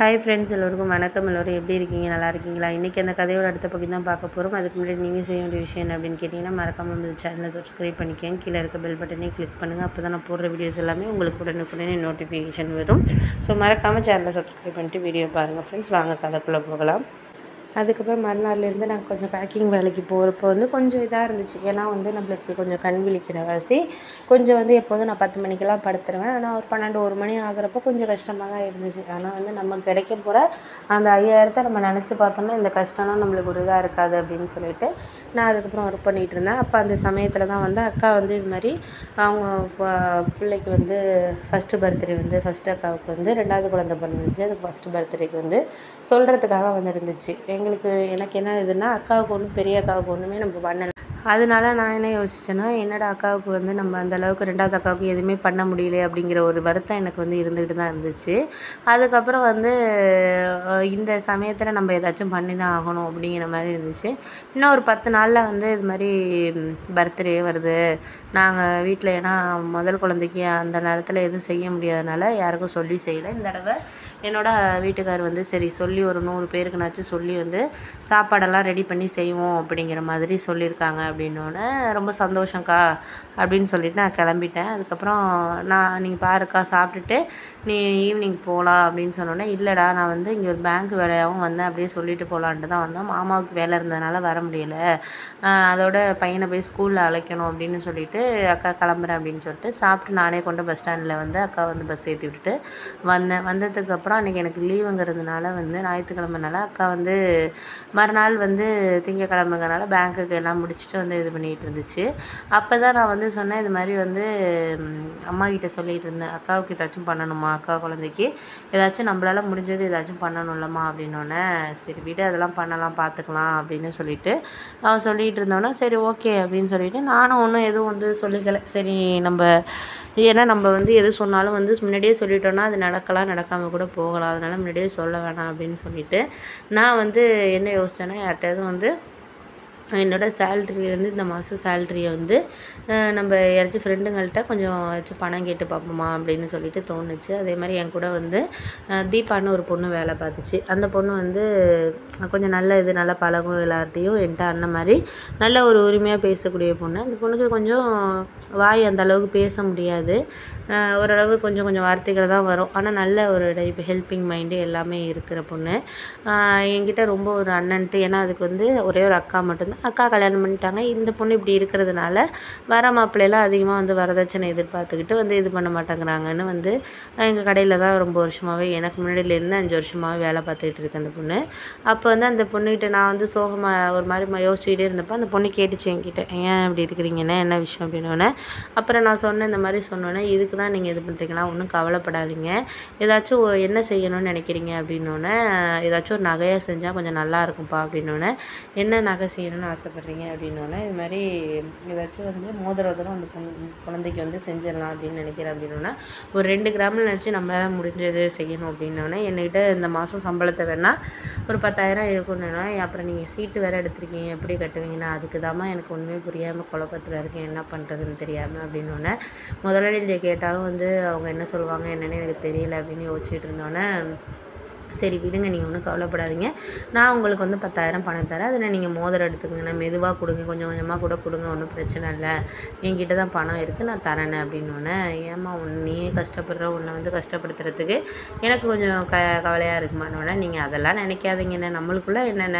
Hi friends எல்லோருக்கும் வணக்கம். எல்லோரும் எப்படி இருக்கீங்க? நல்லா இருக்கீங்களா? இன்றைக்கி அந்த கதையோட அடுத்த பகுதி தான் பார்க்க போகிறோம் அதுக்கு முன்னாடி நீங்கள் செய்ய வேண்டிய விஷயம் என்ன அப்படின்னு கேட்டிங்கன்னா மறக்காமல் இந்த சேனலை சப்ஸ்கிரைப் பண்ணிக்கோங்க. கீழே இருக்க பெல் பட்டனையும் கிளிக் பண்ணுங்கள் அப்போ தான் நான் போடுற வீடியோஸ் எல்லாமே உங்களுக்கு உடனுக்குடனே நோட்டிஃபிகேஷன் வரும். ஸோ மறக்காமல் சேனலை சப்ஸ்கிரைப் பண்ணிட்டு வீடியோ பாருங்கள் ஃப்ரெண்ட்ஸ் வாங்க கதைக்குள்ளே போகலாம். அதுக்கப்புறம் மறுநாள்லேருந்து நாங்கள் கொஞ்சம் பேக்கிங் வேலைக்கு போகிறப்போ வந்து கொஞ்சம் இதாக இருந்துச்சு. ஏன்னா வந்து நம்மளுக்கு கொஞ்சம் கண் விழிக்கிற வாசி கொஞ்சம் வந்து எப்போதும் நான் பத்து மணிக்கெல்லாம் படுத்துருவேன். ஆனால் ஒரு பன்னெண்டு ஒரு மணி ஆகுறப்போ கொஞ்சம் கஷ்டமாக தான் இருந்துச்சு. ஆனால் வந்து நம்ம கிடைக்க போகிற அந்த ஐயாயிரத்தை நம்ம நினச்சி பார்த்தோம்னா இந்த கஷ்டம்லாம் நம்மளுக்கு ஒரு இதாக இருக்காது அப்படின்னு சொல்லிட்டு நான் அதுக்கப்புறம் ஒர்க் பண்ணிகிட்டு இருந்தேன். அப்போ அந்த சமயத்தில் தான் வந்து அக்கா வந்து இது மாதிரி அவங்க பிள்ளைக்கு வந்து ஃபஸ்ட்டு பர்த்டே வந்து ஃபஸ்ட்டு அக்காவுக்கு வந்து ரெண்டாவது குழந்தை பிறந்துச்சு. அதுக்கு ஃபஸ்ட்டு பர்த்டேக்கு வந்து சொல்கிறதுக்காக வந்து இருந்துச்சு எங்களுக்கு எனக்கு என்ன இதுன்னா அக்காவுக்கு ஒன்றும் பெரிய அக்காவுக்கு ஒன்றுமே நம்ம பண்ணலை. அதனால நான் என்ன யோசிச்சேன்னா என்னடா அக்காவுக்கு வந்து நம்ம அந்த அளவுக்கு ரெண்டாவது அக்காவுக்கு எதுவுமே பண்ண முடியல அப்படிங்கிற ஒரு வருத்தம் எனக்கு வந்து இருந்துகிட்டு தான் இருந்துச்சு. அதுக்கப்புறம் வந்து இந்த சமயத்தில் நம்ம ஏதாச்சும் பண்ணி தான் ஆகணும் அப்படிங்கிற மாதிரி இருந்துச்சு. இன்னும் ஒரு பத்து நாளில் வந்து இது மாதிரி பர்த்டே வருது. நாங்கள் வீட்டில் ஏன்னா முதல் குழந்தைக்கு அந்த நேரத்தில் எதுவும் செய்ய முடியாதனால யாருக்கும் சொல்லி செய்யலை. இந்த தடவை என்னோட வீட்டுக்கார் வந்து சரி சொல்லி ஒரு நூறு பேருக்குனாச்சும் சொல்லி வந்து சாப்பாடெல்லாம் ரெடி பண்ணி செய்வோம் அப்படிங்கிற மாதிரி சொல்லியிருக்காங்க அப்படின்னோடனே ரொம்ப சந்தோஷம்க்கா அப்படின்னு சொல்லிட்டு நான் கிளம்பிட்டேன். அதுக்கப்புறம் நான் நீங்கள் பாருக்கா சாப்பிட்டுட்டு நீ ஈவினிங் போகலாம் அப்படின்னு சொன்னோன்னே இல்லைடா நான் வந்து இங்கே ஒரு பேங்க் வேலையாகவும் வந்தேன் அப்படியே சொல்லிட்டு போகலான்ட்டு தான் வந்தோம். மாமாவுக்கு வேலை இருந்ததுனால வர முடியல. அதோட பையனை போய் ஸ்கூலில் அழைக்கணும் அப்படின்னு சொல்லிட்டு அக்கா கிளம்புறேன் அப்படின்னு சொல்லிட்டு சாப்பிட்டு நானே கொண்டு பஸ் ஸ்டாண்டில் வந்து அக்கா வந்து பஸ் ஏற்றி விட்டுட்டு வந்தேன். வந்ததுக்கப்புறம் அன்றைக்கி எனக்கு லீவுங்கிறதுனால வந்து ஞாயிற்றுக்கிழமைனால அக்கா வந்து மறுநாள் வந்து திங்கக்கிழமைங்கிறனால பேங்க்குக்கு எல்லாம் முடிச்சுட்டு வந்து இது பண்ணிகிட்டு இருந்துச்சு. அப்போ தான் நான் வந்து சொன்னேன் இது மாதிரி வந்து அம்மா கிட்டே சொல்லிகிட்டு இருந்தேன். அக்காவுக்கு ஏதாச்சும் பண்ணணுமா? அக்கா குழந்தைக்கு ஏதாச்சும் நம்மளால் முடிஞ்சது ஏதாச்சும் பண்ணணும்லம்மா அப்படின்னோடனே சரி விட அதெல்லாம் பண்ணலாம் பார்த்துக்கலாம் அப்படின்னு சொல்லிட்டு அவன் சொல்லிகிட்டு இருந்தோன்னா சரி ஓகே அப்படின்னு சொல்லிட்டு நானும் ஒன்றும் எதுவும் வந்து சொல்லிக்கல. சரி நம்ம ஏன்னா நம்ம வந்து எது சொன்னாலும் வந்து முன்னாடியே சொல்லிட்டோன்னா அது நடக்கலாம் நடக்காமல் கூட போகலாம். அதனால் முன்னாடியே சொல்ல வேணாம் அப்படின்னு சொல்லிவிட்டு நான் வந்து என்ன யோசித்தேன்னா யார்கிட்டயாவது வந்து என்னோட சேல்ரியிலேருந்து இந்த மாதம் சேல்ரியை வந்து நம்ம யாராச்சும் ஃப்ரெண்டுங்கள்ட்ட கொஞ்சம் ஏதாச்சும் பணம் கேட்டு பார்ப்போமா அப்படின்னு சொல்லிட்டு தோணுச்சு. அதே மாதிரி என் கூட வந்து தீபான்னு ஒரு பொண்ணு வேலை பார்த்துச்சு. அந்த பொண்ணு வந்து கொஞ்சம் நல்ல இது நல்லா பழகும் எல்லார்ட்டையும் என்கிட்ட அண்ணன் மாதிரி நல்ல ஒரு உரிமையாக பேசக்கூடிய பொண்ணு. அந்த பொண்ணுக்கு கொஞ்சம் வாய் அந்த அளவுக்கு பேச முடியாது. ஓரளவு கொஞ்சம் கொஞ்சம் வார்த்தைகள் தான் வரும். ஆனால் நல்ல ஒரு டைப் ஹெல்பிங் மைண்டு எல்லாமே இருக்கிற பொண்ணு. என்கிட்ட ரொம்ப ஒரு அண்ணன்ட்டு ஏன்னா அதுக்கு வந்து ஒரே ஒரு அக்கா மட்டும்தான். அக்கா கல்யாணம் பண்ணிட்டாங்க. இந்த பொண்ணு இப்படி இருக்கிறதுனால வர மாப்பிள்ளையெல்லாம் அதிகமாக வந்து வரதட்சணை எதிர்பார்த்துக்கிட்டு வந்து இது பண்ண மாட்டேங்கிறாங்கன்னு வந்து எங்கள் கடையில் தான் ரொம்ப வருஷமாகவே எனக்கு முன்னாடியிலேருந்து அஞ்சு வருஷமாகவே வேலை பார்த்துக்கிட்டு இருக்கு அந்த பொண்ணு. அப்போ வந்து அந்த பொண்ணுக்கிட்ட நான் வந்து சோகமாக ஒரு மாதிரி யோசிச்சுக்கிட்டே இருந்தப்போ அந்த பொண்ணு கேட்டுச்சு என்கிட்ட. ஏன் இப்படி இருக்கிறீங்கன்னா? என்ன விஷயம்? அப்படின்னோடனே அப்புறம் நான் சொன்னேன் இந்த மாதிரி சொன்னோன்னே இதுக்கு தான் நீங்கள் இது பண்ணுறீங்களா ஒன்றும் கவலைப்படாதீங்க. ஏதாச்சும் என்ன செய்யணும்னு நினைக்கிறீங்க? அப்படின்னோடனே ஏதாச்சும் ஒரு நகையை செஞ்சால் கொஞ்சம் நல்லா இருக்கும்ப்பா. அப்படின்னோடனே என்ன நகை செய்யணும்னு ஆசைப்பட்றீங்க அப்படின்னோடனே இது மாதிரி ஏதாச்சும் வந்து மோதிரோதரம் அந்த குழந்தைக்கு வந்து செஞ்சிடலாம் அப்படின்னு நினைக்கிறேன் அப்படின்னோடனே ஒரு ரெண்டு கிராமில் நினச்சி நம்மளால் முடிஞ்சது செய்யணும் அப்படின்னோடனே என்கிட்ட இந்த மாதம் சம்பளத்தை வேணால் ஒரு பத்தாயிரம் இருக்குன்னா அப்புறம் நீங்கள் சீட்டு வேறு எடுத்திருக்கீங்க எப்படி கட்டுவீங்கன்னா அதுக்கு தாம்மா எனக்கு ஒன்றுமே புரியாமல் குழப்பத்தில் இருக்கேன். என்ன பண்ணுறதுன்னு தெரியாமல் அப்படின்னோடனே முதலாளிகிட்ட கேட்டாலும் வந்து அவங்க என்ன சொல்லுவாங்க என்னன்னு எனக்கு தெரியல அப்படின்னு யோசிச்சுட்டு இருந்தோன்னே சரி விடுங்க நீங்கள் ஒன்றும் கவலைப்படாதீங்க. நான் உங்களுக்கு வந்து பத்தாயிரம் பணம் தரேன். அதில் நீங்கள் மோதிரம் எடுத்துக்கோங்க. நான் மெதுவாக கொடுங்க. கொஞ்சம் கொஞ்சமாக கூட கொடுங்க. ஒன்றும் பிரச்சனை இல்லை. என்கிட்ட தான் பணம் இருக்குது நான் தரேன் அப்படின்னோடனே ஏம்மா உன் நீயே கஷ்டப்படுற உன்னை வந்து கஷ்டப்படுத்துறதுக்கு எனக்கு கொஞ்சம் க கவலையாக இருக்குமானோடனே நீங்கள் அதெல்லாம் நினைக்காதீங்கண்ணே நம்மளுக்குள்ளே என்னென்ன?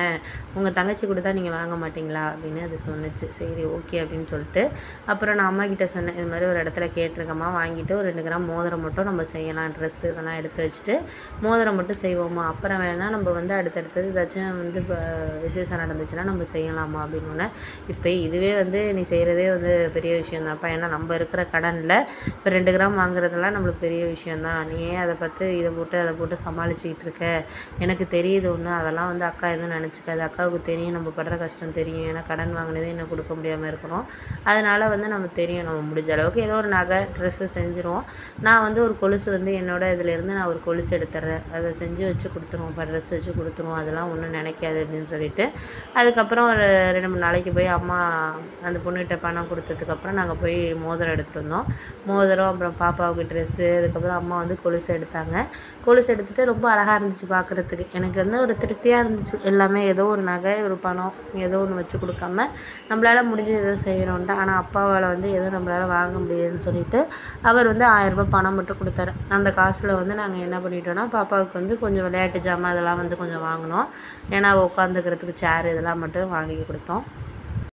உங்கள் தங்கச்சி கொடுத்தா நீங்கள் வாங்க மாட்டீங்களா? அப்படின்னு அது சொன்னுச்சு. சரி ஓகே அப்படின்னு சொல்லிட்டு அப்புறம் நான் அம்மா கிட்டே சொன்னேன் இது மாதிரி ஒரு இடத்துல கேட்டிருக்கம்மா. வாங்கிட்டு ஒரு ரெண்டு கிராம் மோதிரம் மட்டும் நம்ம செய்யலாம். ட்ரெஸ்ஸு இதெல்லாம் எடுத்து வச்சுட்டு மோதிரம் மட்டும் செய்வோம். அப்புறம் வேணால் நம்ம வந்து அடுத்தடுத்தது ஏதாச்சும் வந்து இப்போ விசேஷம் நடந்துச்சுன்னா நம்ம செய்யலாமா அப்படின்னு இப்போ இதுவே வந்து நீ செய்கிறதே வந்து பெரிய விஷயம் தான்ப்பா ஏன்னா நம்ம இருக்கிற கடனில் இப்போ ரெண்டு கிராம் வாங்குறதெல்லாம் நம்மளுக்கு பெரிய விஷயந்தான் நீ ஏன் அதை பார்த்து இதை போட்டு அதை போட்டு சமாளிச்சுக்கிட்டு இருக்க? எனக்கு தெரியுது ஒன்று அதெல்லாம் வந்து அக்கா எதுவும் நினச்சிக்காது. அக்காவுக்கு தெரியும். நம்ம படுற கஷ்டம் தெரியும். ஏன்னா கடன் வாங்கினதே இன்னும் கொடுக்க முடியாமல் இருக்கிறோம். அதனால் வந்து நம்ம தெரியும். நம்ம முடிஞ்ச அளவுக்கு ஏதோ ஒரு நகை ட்ரெஸ்ஸு செஞ்சுருவோம். நான் வந்து ஒரு கொலுசு வந்து என்னோட இதுலேருந்து நான் ஒரு கொலுசு எடுத்துட்றேன். அதை செஞ்சு வச்சு கொடுத்துருவோம் இப்போ ட்ரெஸ் வச்சு கொடுத்துருவோம் அதெல்லாம் ஒன்றும் நினைக்காது அப்படின்னு சொல்லிட்டு. அதுக்கப்புறம் ஒரு ரெண்டு மூணு நாளைக்கு போய் அம்மா அந்த பொண்ணுகிட்ட பணம் கொடுத்ததுக்கப்புறம் நாங்கள் போய் மோதிரம் எடுத்துகிட்டு வந்தோம். மோதிரம் அப்புறம் பாப்பாவுக்கு ட்ரெஸ்ஸு அதுக்கப்புறம் அம்மா வந்து கொலுசு எடுத்தாங்க. கொலுசு எடுத்துகிட்டு ரொம்ப அழகாக இருந்துச்சு பார்க்குறதுக்கு எனக்கு வந்து ஒரு திருப்தியாக இருந்துச்சு. எல்லாமே ஏதோ ஒரு நகை ஒரு பணம் ஏதோ ஒன்று வச்சு கொடுக்காம நம்மளால் முடிஞ்சு ஏதோ செய்கிறோன்ட்டு ஆனால் அப்பாவால் வந்து எதுவும் நம்மளால் வாங்க முடியாதுன்னு சொல்லிட்டு அவர் வந்து ஆயிரரூபா பணம் மட்டும் கொடுத்தாரு. அந்த காசில் வந்து நாங்கள் என்ன பண்ணிட்டோன்னா பாப்பாவுக்கு வந்து கொஞ்சம் விளையாட்டு ஜாமான் இதெல்லாம் வந்து கொஞ்சம் வாங்கினோம். ஏன்னா உட்காந்துக்கிறதுக்கு சேர் இதெல்லாம் மட்டும் வாங்கி கொடுத்தோம்.